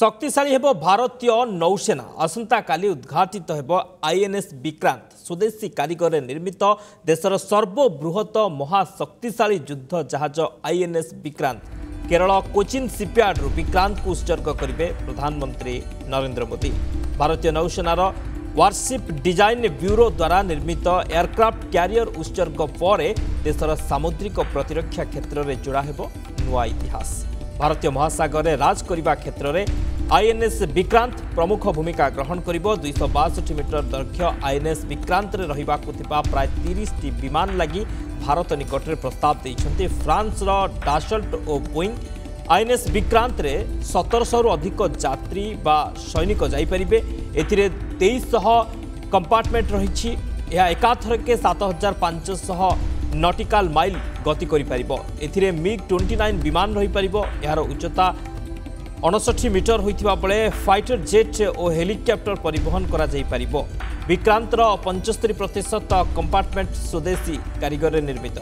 ଶକ୍ତିଶାଳୀ ହେବ ଭାରତୀୟ ନୌସେନା ଆସନ୍ତାକାଲି ଉଦ୍ଘାଟିତ ହେବ ଆଇଏନ୍ଏସ୍ ବିକ୍ରାନ୍ତ ସ୍ୱଦେଶୀ କାରିଗରରେ ନିର୍ମିତ ଦେଶର ସର୍ବବୃହତ ମହାଶକ୍ତିଶାଳୀ ଯୁଦ୍ଧ ଜାହାଜ ଆଇଏନ୍ଏସ୍ ବିକ୍ରାନ୍ତ କେରଳ କୋଚିନ୍ ସିପ୍ୟାର୍ଡରୁ ବିକ୍ରାନ୍ତକୁ ଉତ୍ସର୍ଗ କରିବେ ପ୍ରଧାନମନ୍ତ୍ରୀ ନରେନ୍ଦ୍ର ମୋଦି ଭାରତୀୟ ନୌସେନାର ୱାର୍ସିପ୍ ଡିଜାଇନ୍ ବ୍ୟୁରୋ ଦ୍ୱାରା ନିର୍ମିତ ଏୟାରକ୍ରାଫ୍ଟ ক্যারিয়র ଉତ୍ସର୍ଗ ପରେ ଦେଶର ସାମୁଦ୍ରିକ ପ୍ରତିରକ୍ଷା କ୍ଷେତ୍ରରେ ଯୋଡ଼ା ହେବ ନୂଆ ଇତିହାସ ଭାରତୀୟ ମହାସାଗରରେ ରାଜ କରିବା କ୍ଷେତ୍ରରେ ଆଇଏନ୍ଏସ୍ ବିକ୍ରାନ୍ତ ପ୍ରମୁଖ ଭୂମିକା ଗ୍ରହଣ କରିବ ଦୁଇଶହ ବାଷଠି ମିଟର ଦୈର୍ଘ୍ୟ ଆଇଏନ୍ଏସ୍ ବିକ୍ରାନ୍ତରେ ରହିବାକୁ ଥିବା ପ୍ରାୟ ତିରିଶଟି ବିମାନ ଲାଗି ଭାରତ ନିକଟରେ ପ୍ରସ୍ତାବ ଦେଇଛନ୍ତି ଫ୍ରାନ୍ସର ଡାସଲ୍ଟ ଓ ବୋଇଂ আইএনএস বিক্রান্তরে সতেরশহর অধিক যাত্রী বা সৈনিক যাইপারে এতে তেইশশহ কম্পার্টমেন্ট রয়েছে একাথরকে সাত হাজার পাঁচশহ নটিকাল মাইল গতি করে এতে মিগ টোয়েন্টি নাইন বিমান রইপার এর উচ্চতা অনষঠি মিটর হয়ে বেড়ে ফাইটর জেট ও হেলিকপ্টর পরিবহন করা যাইপার বিক্রান্তর পঞ্চস্তরি প্রতিশত কম্পার্টমেন্ট স্বদেশী কারিগরের নির্মিত